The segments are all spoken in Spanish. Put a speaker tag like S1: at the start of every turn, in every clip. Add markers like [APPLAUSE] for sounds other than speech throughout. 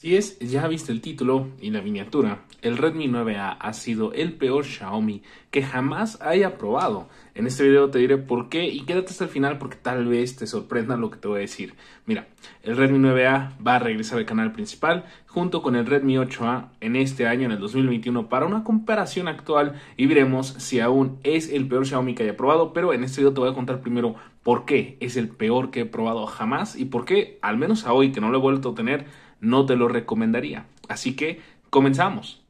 S1: Si es, ya viste el título y la miniatura, el Redmi 9A ha sido el peor Xiaomi que jamás haya probado. En este video te diré por qué y quédate hasta el final porque tal vez te sorprenda lo que te voy a decir. Mira, el Redmi 9A va a regresar al canal principal junto con el Redmi 8A en este año, en el 2021, para una comparación actual y veremos si aún es el peor Xiaomi que haya probado, pero en este video te voy a contar primero por qué es el peor que he probado jamás y por qué, al menos a hoy que no lo he vuelto a tener, no te lo recomendaría. Así que comenzamos.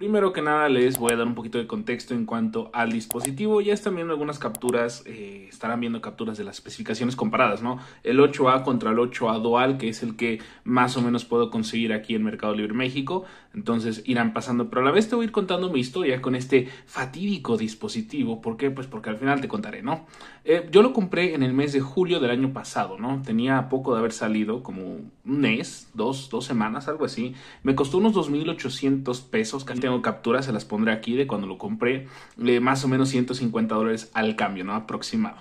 S1: Primero que nada les voy a dar un poquito de contexto en cuanto al dispositivo. Ya están viendo algunas capturas, eh, estarán viendo capturas de las especificaciones comparadas, ¿no? El 8A contra el 8A Dual, que es el que más o menos puedo conseguir aquí en Mercado Libre México. Entonces irán pasando, pero a la vez te voy a ir contando mi historia con este fatídico dispositivo. ¿Por qué? Pues porque al final te contaré, ¿no? Eh, yo lo compré en el mes de julio del año pasado, ¿no? Tenía poco de haber salido, como un mes, dos, dos semanas, algo así. Me costó unos 2.800 pesos, tengo capturas, se las pondré aquí de cuando lo compré, eh, más o menos 150 dólares al cambio, ¿no? Aproximado.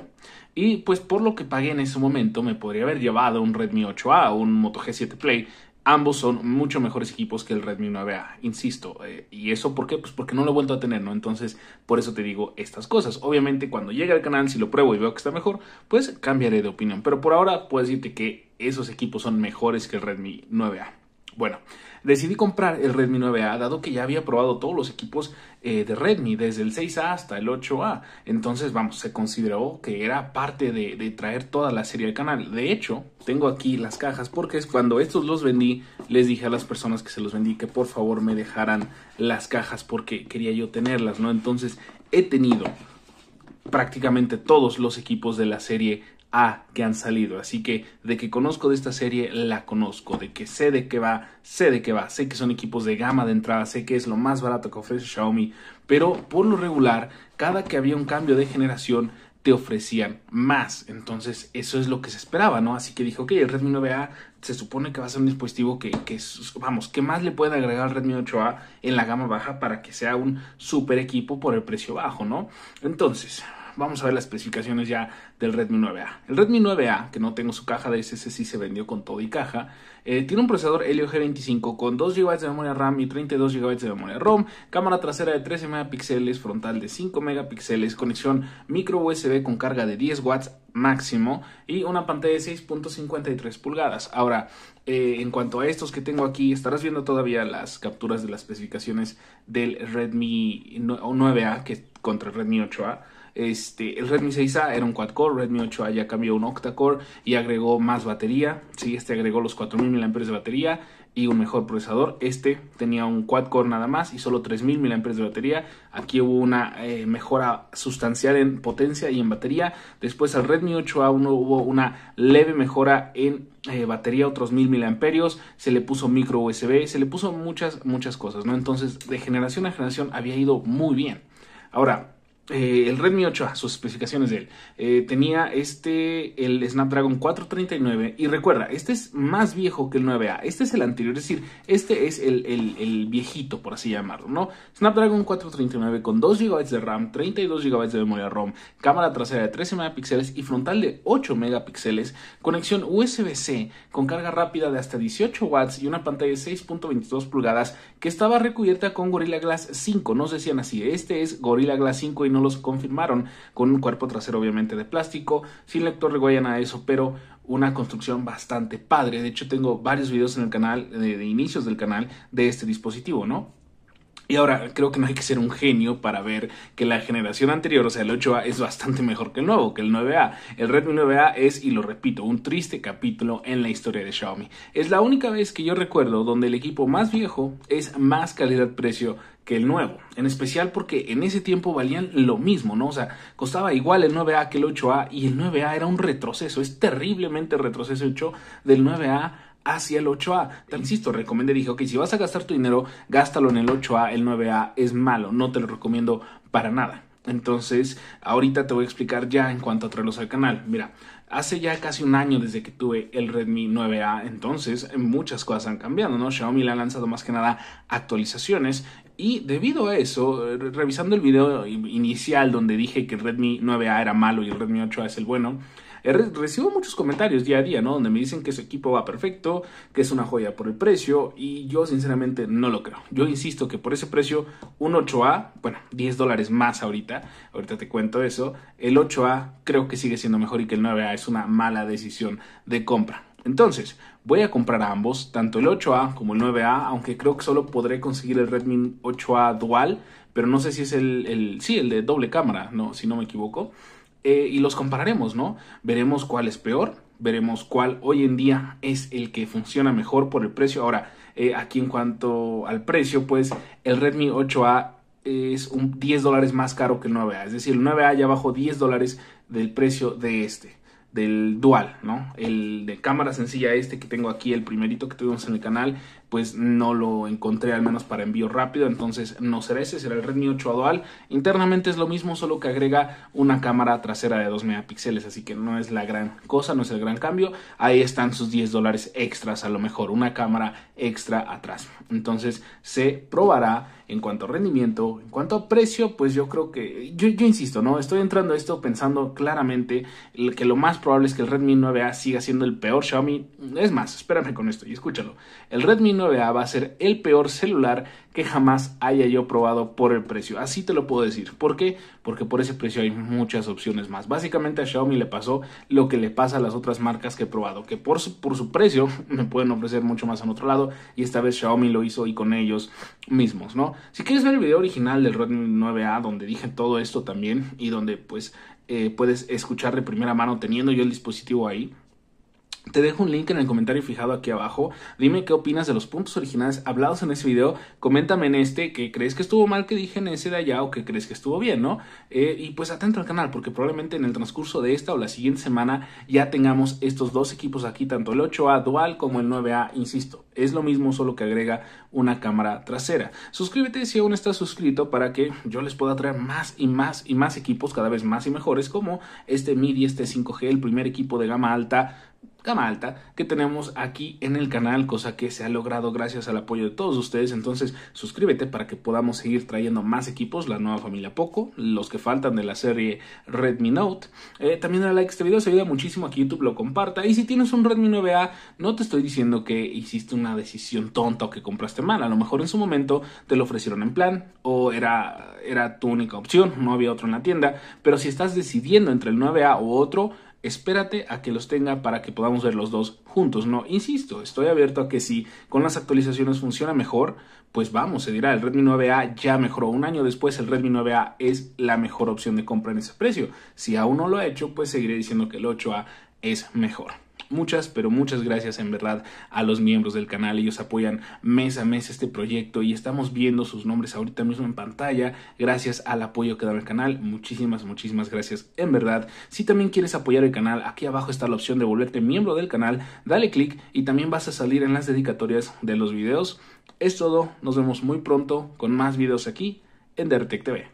S1: Y pues por lo que pagué en ese momento me podría haber llevado un Redmi 8A o un Moto G7 Play. Ambos son mucho mejores equipos que el Redmi 9A, insisto. Eh, ¿Y eso por qué? Pues porque no lo he vuelto a tener, ¿no? Entonces, por eso te digo estas cosas. Obviamente, cuando llegue al canal, si lo pruebo y veo que está mejor, pues cambiaré de opinión. Pero por ahora puedo decirte que esos equipos son mejores que el Redmi 9A. Bueno, decidí comprar el Redmi 9A dado que ya había probado todos los equipos eh, de Redmi, desde el 6A hasta el 8A. Entonces, vamos, se consideró que era parte de, de, traer toda la serie al canal. De hecho, tengo aquí las cajas porque es cuando estos los vendí, les dije a las personas que se los vendí que por favor me dejaran las cajas porque quería yo tenerlas, ¿no? Entonces, he tenido prácticamente todos los equipos de la serie a que han salido. Así que de que conozco de esta serie, la conozco. De que sé de qué va, sé de qué va. Sé que son equipos de gama de entrada, sé que es lo más barato que ofrece Xiaomi. Pero por lo regular, cada que había un cambio de generación, te ofrecían más. Entonces, eso es lo que se esperaba, ¿no? Así que dije, ok, el Redmi 9A se supone que va a ser un dispositivo que, que vamos, que más le puede agregar al Redmi 8A en la gama baja para que sea un super equipo por el precio bajo, ¿no? Entonces, vamos a ver las especificaciones ya del Redmi 9A. El Redmi 9A, que no tengo su caja de SS, sí se vendió con todo y caja, eh, tiene un procesador Helio G25 con 2 GB de memoria RAM y 32 GB de memoria ROM, cámara trasera de 13 megapíxeles, frontal de 5 megapíxeles, conexión micro USB con carga de 10 watts máximo y una pantalla de 6.53 pulgadas. Ahora, eh, en cuanto a estos que tengo aquí, estarás viendo todavía las capturas de las especificaciones del Redmi 9A que contra el Redmi 8A. Este, el Redmi 6A era un quad-core, Redmi 8A ya cambió un octa-core y agregó más batería. Sí, este agregó los 4000 mAh de batería y un mejor procesador. Este tenía un quad-core nada más y solo 3000 mAh de batería. Aquí hubo una eh, mejora sustancial en potencia y en batería. Después al Redmi 8A hubo una leve mejora en eh, batería, otros 1000 mAh. Se le puso micro USB, se le puso muchas, muchas cosas, ¿no? Entonces, de generación a generación había ido muy bien. Ahora, eh, el Redmi 8A, sus especificaciones de él, eh, tenía este, el Snapdragon 439 y recuerda, este es más viejo que el 9A, este es el anterior, es decir, este es el, el, viejito, por así llamarlo, ¿no? Snapdragon 439 con 2 GB de RAM, 32 GB de memoria ROM, cámara trasera de 13 megapíxeles y frontal de 8 megapíxeles, conexión USB-C con carga rápida de hasta 18 watts y una pantalla de 6.22 pulgadas que estaba recubierta con Gorilla Glass 5, nos decían así, este es Gorilla Glass 5 y no los confirmaron, con un cuerpo trasero obviamente de plástico, sin lector de huella, nada de eso, pero una construcción bastante padre. De hecho, tengo varios videos en el canal, de, de inicios del canal, de este dispositivo, ¿no? Y ahora creo que no hay que ser un genio para ver que la generación anterior, o sea, el 8A, es bastante mejor que el nuevo, que el 9A. El Redmi 9A es, y lo repito, un triste capítulo en la historia de Xiaomi. Es la única vez que yo recuerdo donde el equipo más viejo es más calidad-precio que el nuevo, en especial porque en ese tiempo valían lo mismo, ¿no? O sea, costaba igual el 9A que el 8A y el 9A era un retroceso, es terriblemente retroceso hecho del 9A hacia el 8A. Te insisto, recomendé, dije, ok, si vas a gastar tu dinero, gástalo en el 8A, el 9A es malo, no te lo recomiendo para nada. Entonces, ahorita te voy a explicar ya en cuanto a traerlos al canal. Mira, hace ya casi un año desde que tuve el Redmi 9A, entonces muchas cosas han cambiado, ¿no? Xiaomi le ha lanzado más que nada actualizaciones y debido a eso, revisando el video inicial donde dije que el Redmi 9A era malo y el Redmi 8A es el bueno, recibo muchos comentarios día a día, ¿no? Donde me dicen que su equipo va perfecto, que es una joya por el precio y yo sinceramente no lo creo. Yo insisto que por ese precio un 8A, bueno, 10 dólares más ahorita, ahorita te cuento eso, el 8A creo que sigue siendo mejor y que el 9A es una mala decisión de compra. Entonces, voy a comprar a ambos, tanto el 8A como el 9A, aunque creo que solo podré conseguir el Redmi 8A Dual, pero no sé si es el, el sí, el de doble cámara, no, si no me equivoco. Eh, y los compararemos, ¿no? Veremos cuál es peor, veremos cuál hoy en día es el que funciona mejor por el precio. Ahora, eh, aquí en cuanto al precio, pues el Redmi 8A es un 10 dólares más caro que el 9A, es decir, el 9A ya bajó 10 dólares del precio de este del dual, ¿no? El de cámara sencilla este que tengo aquí, el primerito que tuvimos en el canal, pues no lo encontré al menos para envío rápido, entonces no será ese, será el Redmi 8 a dual. Internamente es lo mismo, solo que agrega una cámara trasera de 2 megapíxeles, así que no es la gran cosa, no es el gran cambio. Ahí están sus 10 dólares extras, a lo mejor una cámara extra atrás. Entonces se probará en cuanto a rendimiento, en cuanto a precio, pues yo creo que, yo, insisto, ¿no? Estoy entrando a esto pensando claramente que lo más probable es que el Redmi 9A siga siendo el peor Xiaomi. Es más, espérame con esto y escúchalo. El Redmi 9A va a ser el peor celular que jamás haya yo probado por el precio. Así te lo puedo decir. ¿Por qué? Porque por ese precio hay muchas opciones más. Básicamente a Xiaomi le pasó lo que le pasa a las otras marcas que he probado, que por su, por su precio [LAUGHS] me pueden ofrecer mucho más en otro lado y esta vez Xiaomi lo hizo y con ellos mismos, ¿no? Si quieres ver el video original del Redmi 9A donde dije todo esto también y donde pues eh, puedes escuchar de primera mano teniendo yo el dispositivo ahí, te dejo un link en el comentario fijado aquí abajo. Dime qué opinas de los puntos originales hablados en ese video. Coméntame en este que crees que estuvo mal que dije en ese de allá o que crees que estuvo bien, ¿no? Eh, y pues atento al canal porque probablemente en el transcurso de esta o la siguiente semana ya tengamos estos dos equipos aquí, tanto el 8A dual como el 9A, insisto. Es lo mismo, solo que agrega una cámara trasera. Suscríbete si aún estás suscrito para que yo les pueda traer más y más y más equipos cada vez más y mejores como este MIDI, este 5G, el primer equipo de gama alta gama alta que tenemos aquí en el canal, cosa que se ha logrado gracias al apoyo de todos ustedes. Entonces, suscríbete para que podamos seguir trayendo más equipos, la nueva familia Poco, los que faltan de la serie Redmi Note. Eh, también dale like a este video, se ayuda muchísimo a que YouTube lo comparta. Y si tienes un Redmi 9A, no te estoy diciendo que hiciste una decisión tonta o que compraste mal. A lo mejor en su momento te lo ofrecieron en plan o era, era tu única opción, no había otro en la tienda. Pero si estás decidiendo entre el 9A u otro, espérate a que los tenga para que podamos ver los dos juntos. No, insisto, estoy abierto a que si con las actualizaciones funciona mejor, pues vamos, se dirá, el Redmi 9A ya mejoró. Un año después el Redmi 9A es la mejor opción de compra en ese precio. Si aún no lo ha hecho, pues seguiré diciendo que el 8A es mejor. Muchas, pero muchas gracias en verdad a los miembros del canal. Ellos apoyan mes a mes este proyecto y estamos viendo sus nombres ahorita mismo en pantalla. Gracias al apoyo que da el canal. Muchísimas, muchísimas gracias en verdad. Si también quieres apoyar el canal, aquí abajo está la opción de volverte miembro del canal. Dale click y también vas a salir en las dedicatorias de los videos. Es todo. Nos vemos muy pronto con más videos aquí en Dertec TV.